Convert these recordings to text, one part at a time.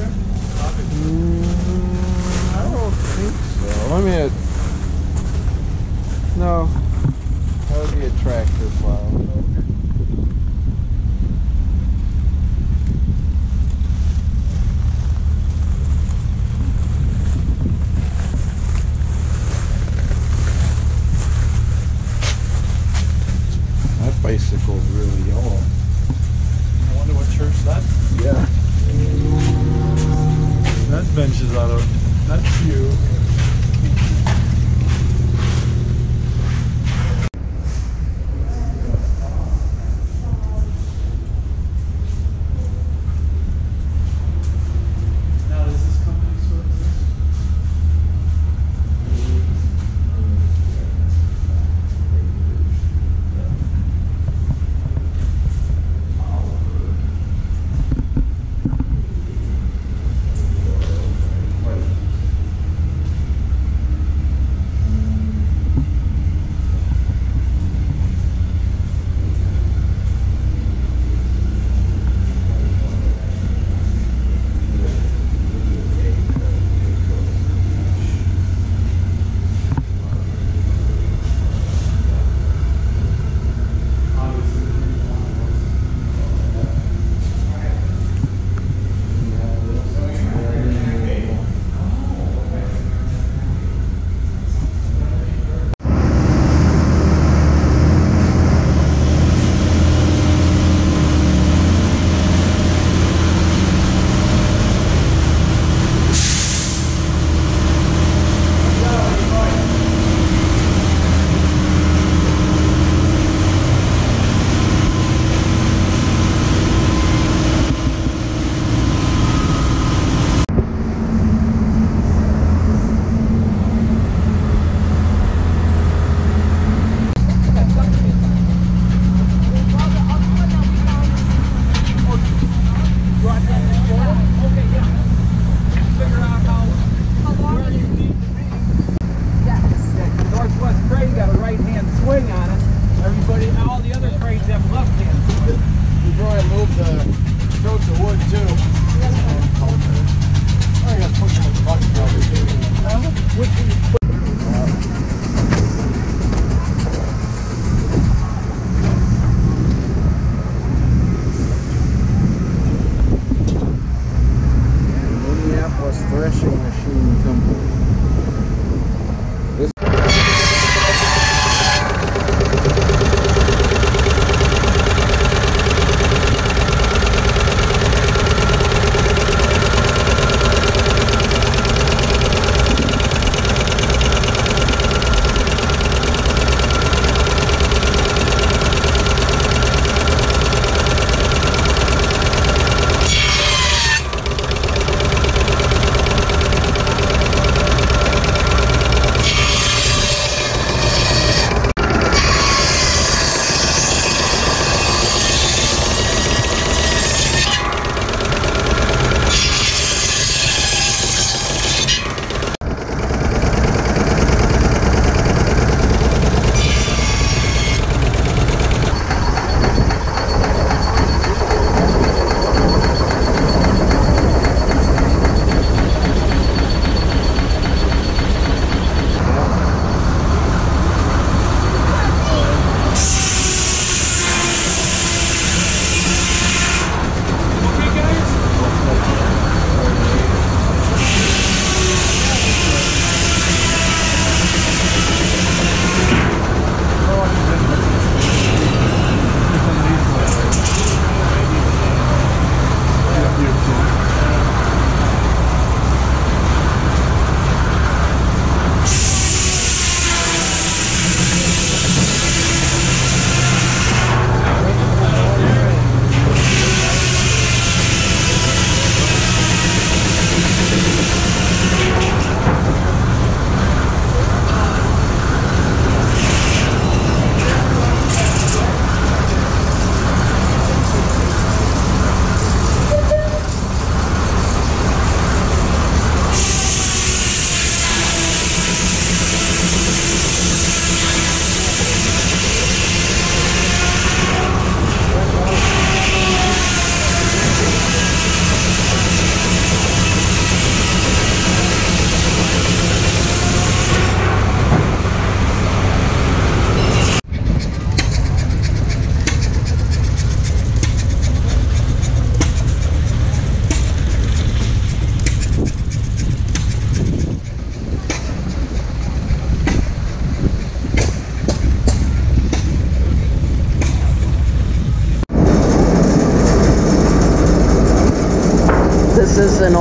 Hum.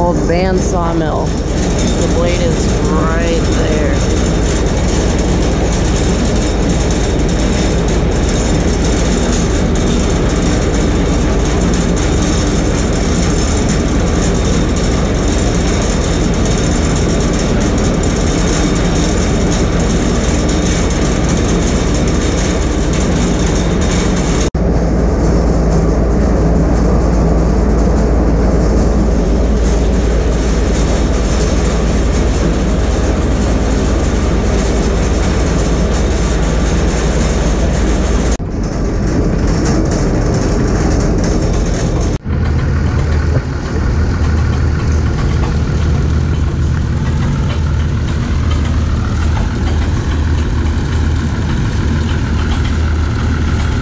Old band sawmill. The blade is right there.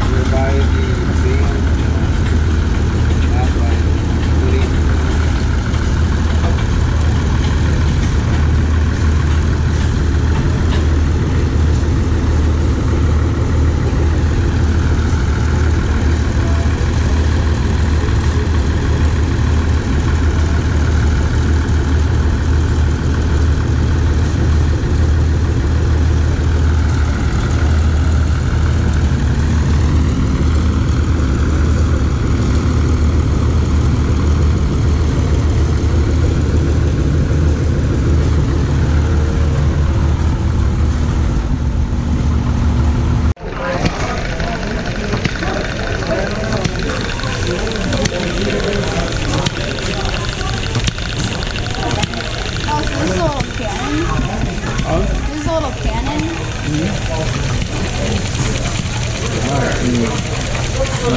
We're by the museum, uh, out by Woody. Oh, so this is a little cannon? This is a little cannon?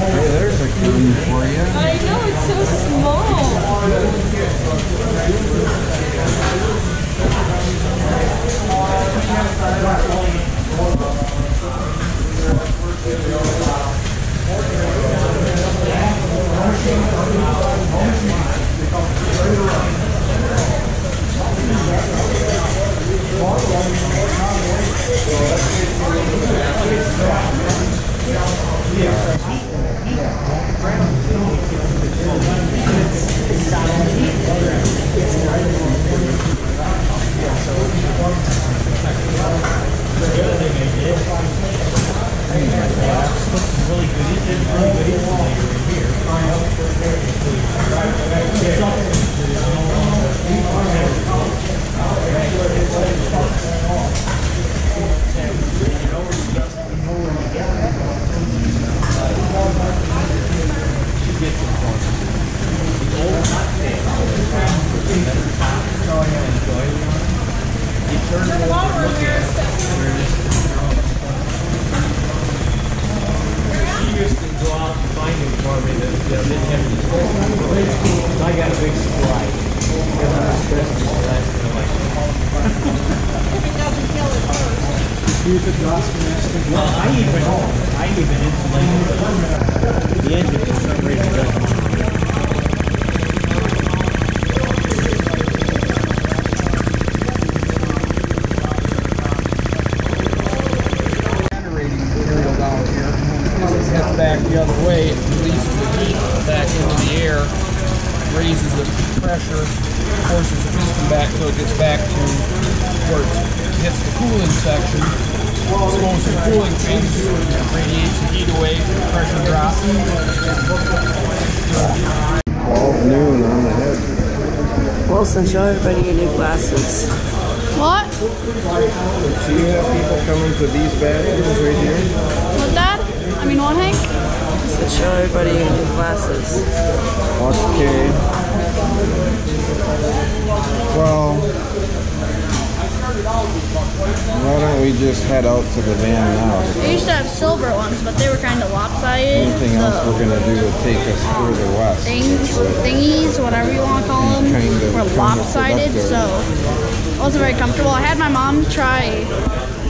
Hey, there's a gun for you. I know, it's so small. generating material down here. As it heads back the other way, it releases the heat back into the air, raises the pressure, forces the piston back so it gets back to where it hits the cooling section. Goes through the cooling phase, radiates the heat away, pressure drops. Twelve noon on the head. Wilson, show everybody your new glasses. What? Do you have people coming to these bathrooms right here? What, Dad? I mean, what, Hank? So show everybody your new glasses. Okay. Well, why don't don't we just head out to the van now? They used to have silver ones, but they were kind of lopsided. Anything else we're gonna do would take us further west. things, which thingies, whatever you want to call them, Kind of were lopsided, so it wasn't very comfortable. I had my mom try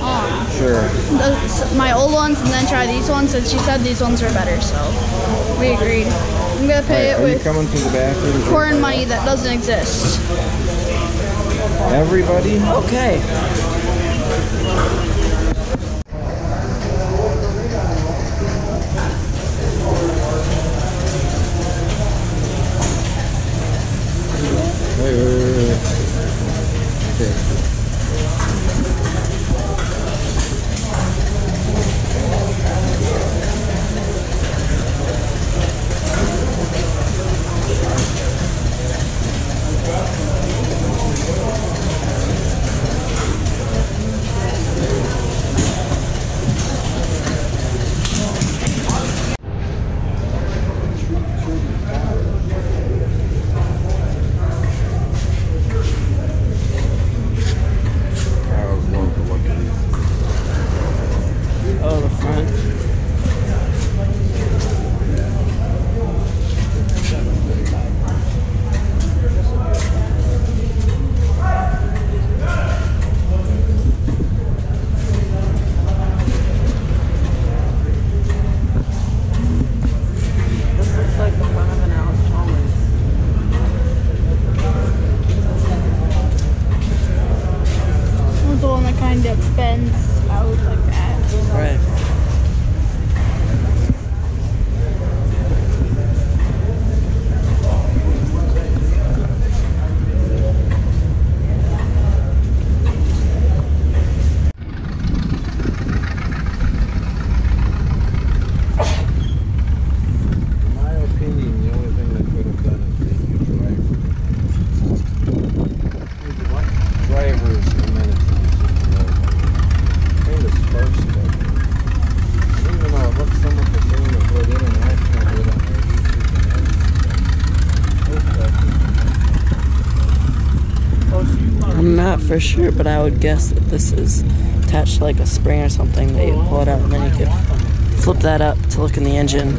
um, Sure. the, my old ones and then try these ones, and she said these ones were better, so we agreed. I'm gonna pay Alright, it are with coming to the bathroom? foreign money that doesn't exist. Everybody? Okay. For sure, but I would guess that this is attached to like a spring or something that you pull it out and then you could flip that up to look in the engine.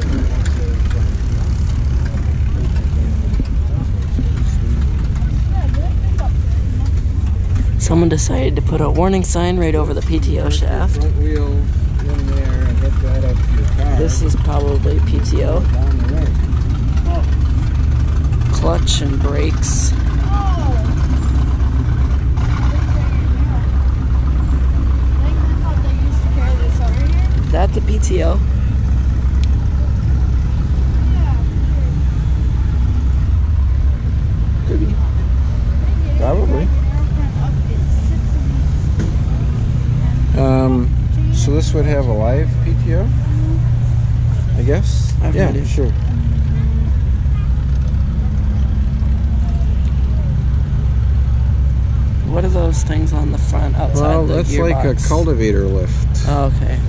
Someone decided to put a warning sign right over the PTO shaft. Front wheel in there and hook that up to your car. This is probably PTO. down the road. Clutch and brakes. That's the PTO. Could be. Probably. Um, so this would have a live PTO? I guess? I have no yeah, sure. What are those things on the front outside Well, the that's like a cultivator lift. Oh, okay.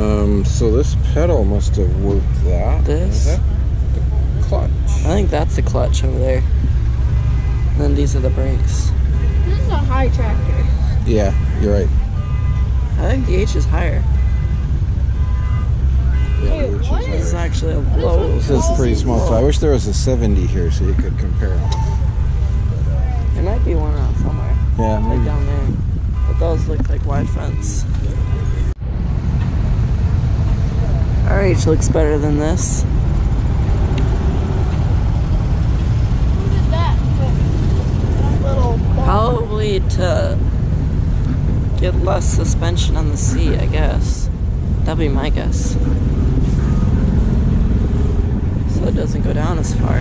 Um, so this pedal must have worked that. This? That the clutch? I think that's the clutch over there. And then these are the brakes. This is a high tractor. Yeah, you're right. I think the H is higher. Yeah, Wait, which is higher. This is actually a low. This is pretty small. So I wish there was a 70 here so you could compare them. There might be one around somewhere. Yeah, Like maybe. down there. But those look like wide fronts. RH looks better than this. Probably to get less suspension on the seat, I guess. That'd be my guess. So it doesn't go down as far.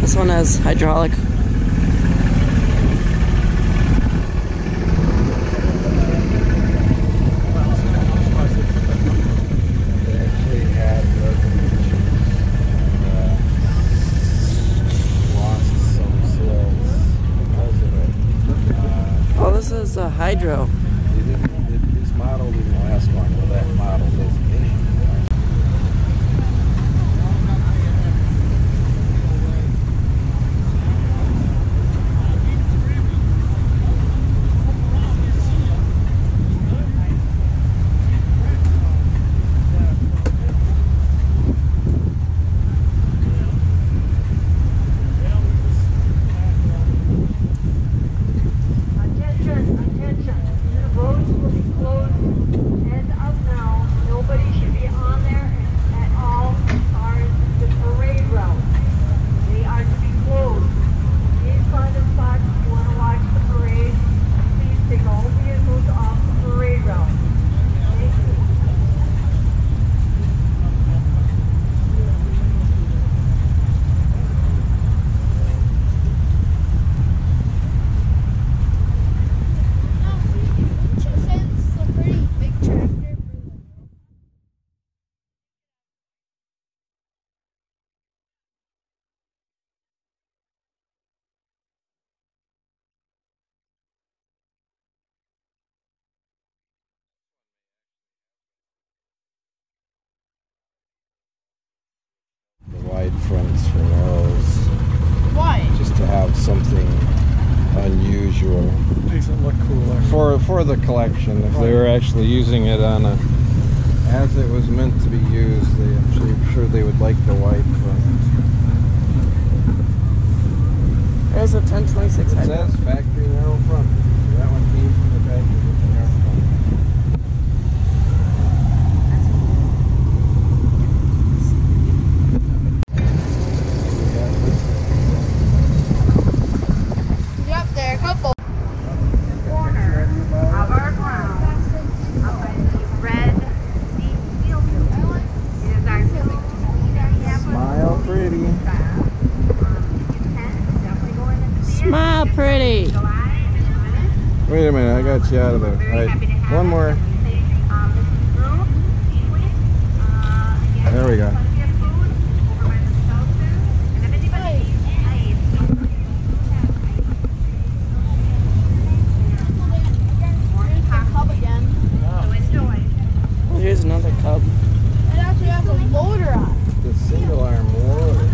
This one has hydraulic. They actually had uh, lost some sales because of it. Uh, Oh, this is a hydro. Why? Just to have something unusual. Makes it look cool. Actually. For for the collection, if they were actually using it on a as it was meant to be used, they, I'm, sure, I'm sure they would like the white. front. There's a 1026 head. It says factory narrow front. Wait a minute, I got you out of there. All Very happy to right, one more. Um, Mrs. Brew, Eatly, uh, There we go. plenty of food over by the Seltzers. And if anybody needs ice, feel free to have ice. Morning Cub coffee. again. So enjoy. Here's another cub. It actually has a loader on. it. The single arm loader.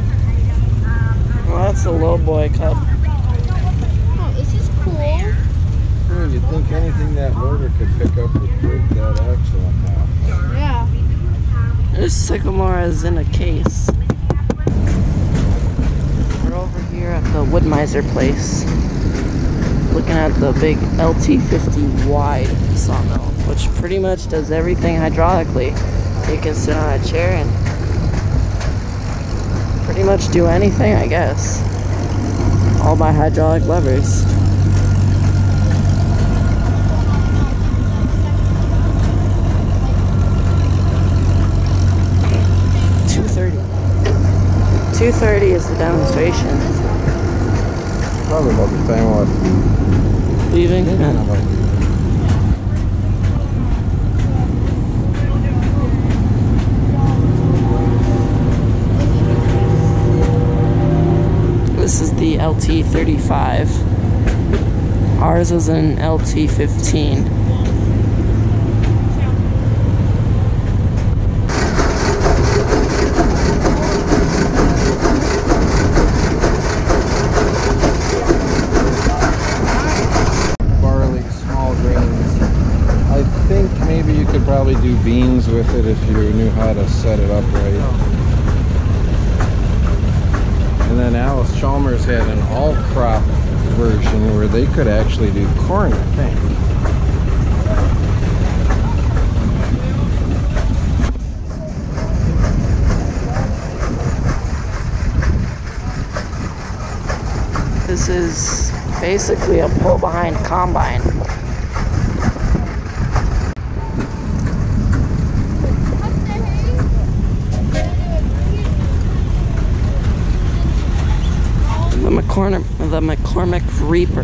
Well, that's a low boy cub. Oh, this is cool. Hmm, you'd think anything that loader could pick up would break that axle in half. Yeah. This sycamore is in a case. We're over here at the Wood-Mizer place. Looking at the big LT50 wide sawmill, which pretty much does everything hydraulically. You can sit on a chair and pretty much do anything, I guess. All by hydraulic levers. 2.30 is the demonstration. Probably about the same one. leaving. This is the LT35. Ours is an LT15. Beans with it if you knew how to set it up right. And then Allis Chalmers had an all crop version where they could actually do corn, I think. This is basically a pull behind combine. The The McCormick Reaper.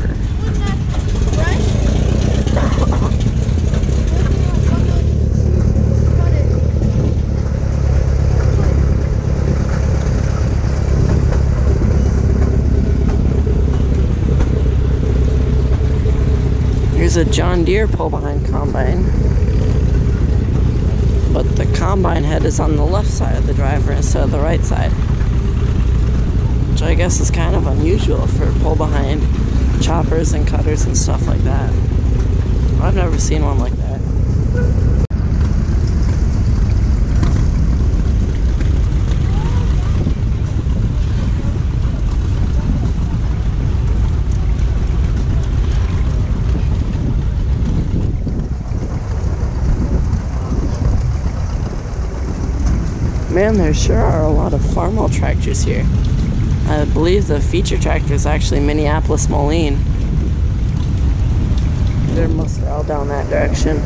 Here's a John Deere pull behind combine. But the combine head is on the left side of the driver instead of the right side. Which I guess is kind of unusual for pull behind choppers and cutters and stuff like that. I've never seen one like that. Man, there sure are a lot of farmall tractors here. I believe the feature tractor is actually Minneapolis Moline. They're must all down that direction.